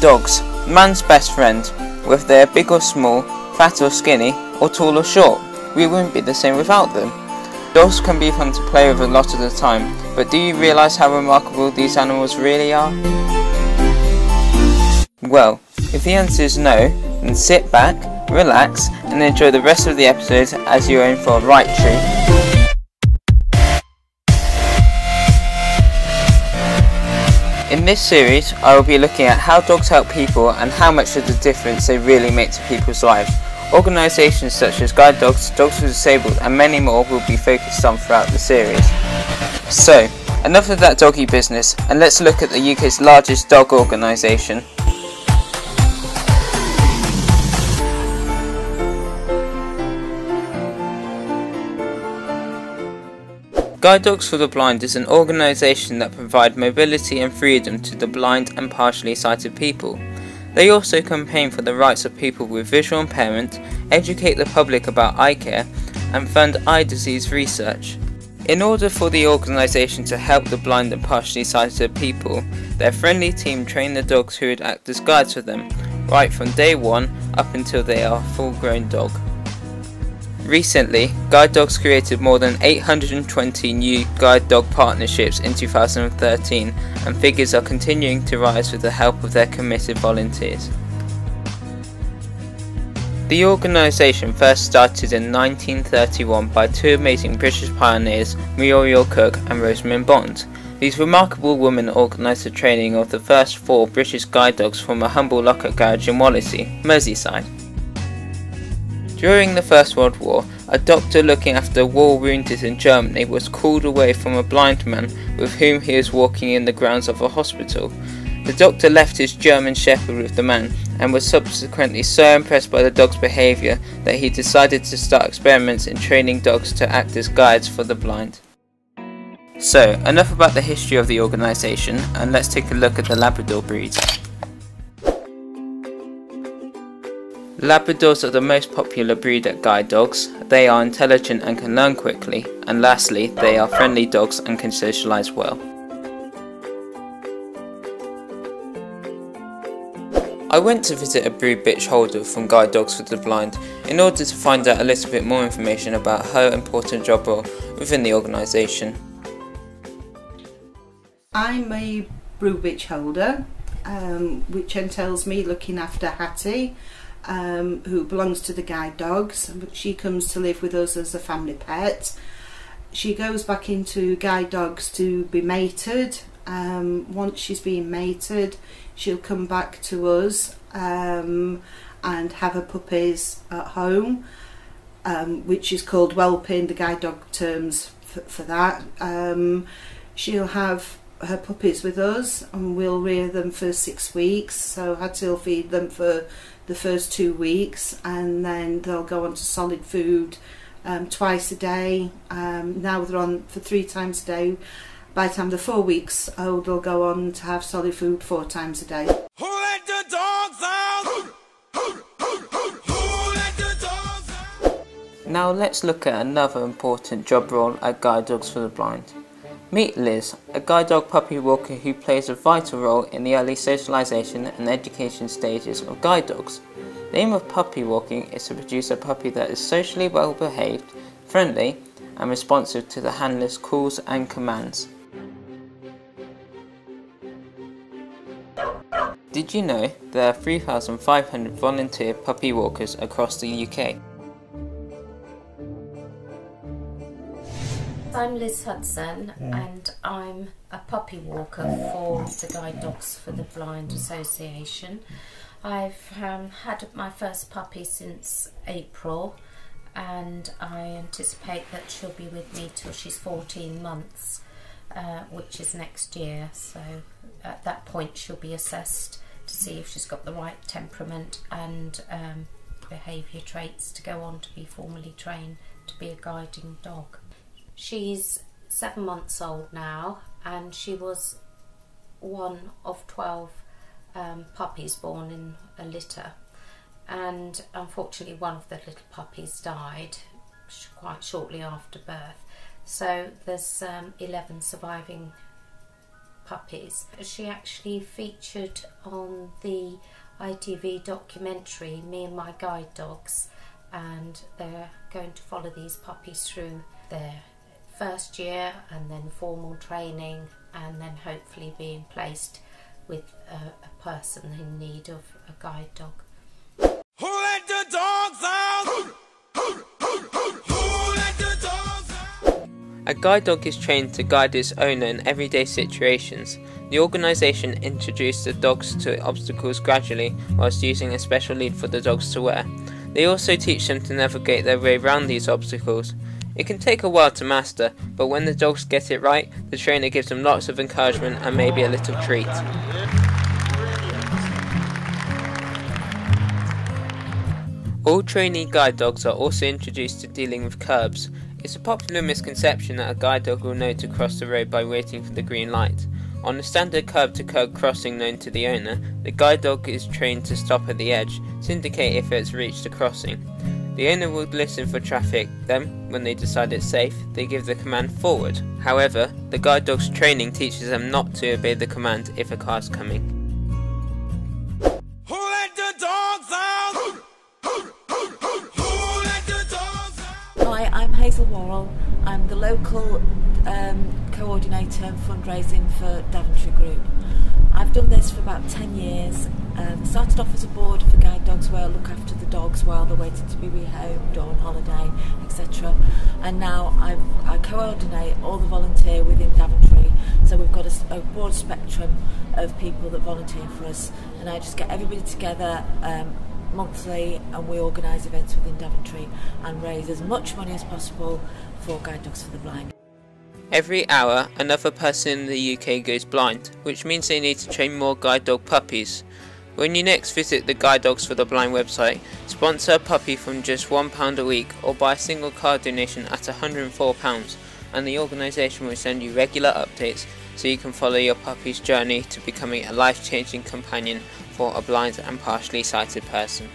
Dogs, man's best friend. Whether they're big or small, fat or skinny, or tall or short, we wouldn't be the same without them. Dogs can be fun to play with a lot of the time, but do you realise how remarkable these animals really are? Well, if the answer is no, then sit back, relax, and enjoy the rest of the episode as you're in for a right treat. This series, I will be looking at how dogs help people and how much of the difference they really make to people's lives. Organisations such as Guide Dogs, Dogs for Disabled and many more will be focused on throughout the series. So, enough of that doggy business and let's look at the UK's largest dog organisation. Guide Dogs for the Blind is an organisation that provides mobility and freedom to the blind and partially sighted people. They also campaign for the rights of people with visual impairment, educate the public about eye care, and fund eye disease research. In order for the organisation to help the blind and partially sighted people, their friendly team train the dogs who would act as guides for them, right from day one up until they are a full grown dog. Recently, Guide Dogs created more than 820 new guide dog partnerships in 2013 and figures are continuing to rise with the help of their committed volunteers. The organisation first started in 1931 by two amazing British pioneers, Muriel Crooke and Rosamund Bond. These remarkable women organised the training of the first four British guide dogs from a humble lockup garage in Wallasey, Merseyside. During the First World War, a doctor looking after war wounded in Germany was called away from a blind man with whom he was walking in the grounds of a hospital. The doctor left his German Shepherd with the man and was subsequently so impressed by the dog's behaviour that he decided to start experiments in training dogs to act as guides for the blind. So, enough about the history of the organisation and let's take a look at the Labrador breed. Labradors are the most popular breed at guide dogs. They are intelligent and can learn quickly. And lastly, they are friendly dogs and can socialise well. I went to visit a brood bitch holder from Guide Dogs for the Blind in order to find out a little bit more information about her important job role within the organisation. I'm a brood bitch holder, um, which entails me looking after Hattie, um, who belongs to the guide dogs. She comes to live with us as a family pet. She goes back into guide dogs to be mated. Um, once she's been mated, she'll come back to us um, and have her puppies at home, um, which is called whelping, the guide dog terms for, for that. Um, she'll have her puppies with us and we'll rear them for six weeks so Hattie will feed them for the first two weeks and then they'll go on to solid food um, twice a day. Um, now they're on for three times a day. By the time they're four weeks old, they'll go on to have solid food four times a day. Who let the dogs out? Now let's look at another important job role at Guide Dogs for the Blind. Meet Liz, a guide dog puppy walker who plays a vital role in the early socialization and education stages of guide dogs. The aim of puppy walking is to produce a puppy that is socially well behaved, friendly, and responsive to the handler's calls and commands. Did you know there are 3,500 volunteer puppy walkers across the UK? I'm Liz Hudson and I'm a puppy walker for the Guide Dogs for the Blind Association. I've um, had my first puppy since April and I anticipate that she'll be with me till she's 14 months, uh, which is next year. So at that point she'll be assessed to see if she's got the right temperament and um, behaviour traits to go on to be formally trained to be a guiding dog. She's seven months old now and she was one of 12 um, puppies born in a litter and unfortunately one of the little puppies died quite shortly after birth so there's um, 11 surviving puppies. She actually featured on the ITV documentary Me and My Guide Dogs, and they're going to follow these puppies through their first year and then formal training, and then hopefully being placed with a, a person in need of a guide dog. Who let the dogs out? A guide dog is trained to guide its owner in everyday situations. The organisation introduced the dogs to obstacles gradually whilst using a special lead for the dogs to wear. They also teach them to navigate their way around these obstacles. It can take a while to master, but when the dogs get it right, the trainer gives them lots of encouragement and maybe a little treat. All trainee guide dogs are also introduced to dealing with curbs. It's a popular misconception that a guide dog will know to cross the road by waiting for the green light. On a standard curb to curb crossing known to the owner, the guide dog is trained to stop at the edge to indicate if it's reached the crossing. The owner would listen for traffic, then, when they decide it's safe, they give the command forward. However, the guide dog's training teaches them not to obey the command if a car is coming. Hi, I'm Hazel Worrell. I'm the local um, coordinator fundraising for Daventry Group. I've done this for about 10 years. Um, started off as a board for guide dogs where I look after the dogs while they're waiting to be rehomed or on holiday, etc. And now I've, I coordinate all the volunteer within Daventry. So we've got a, a, broad spectrum of people that volunteer for us, and I just get everybody together. Um, monthly and we organise events within Daventry and raise as much money as possible for Guide Dogs for the Blind. Every hour, another person in the UK goes blind, which means they need to train more guide dog puppies. When you next visit the Guide Dogs for the Blind website, sponsor a puppy from just £1 a week or buy a single card donation at £104 and the organisation will send you regular updates so you can follow your puppy's journey to becoming a life-changing companion for a blind and partially sighted person.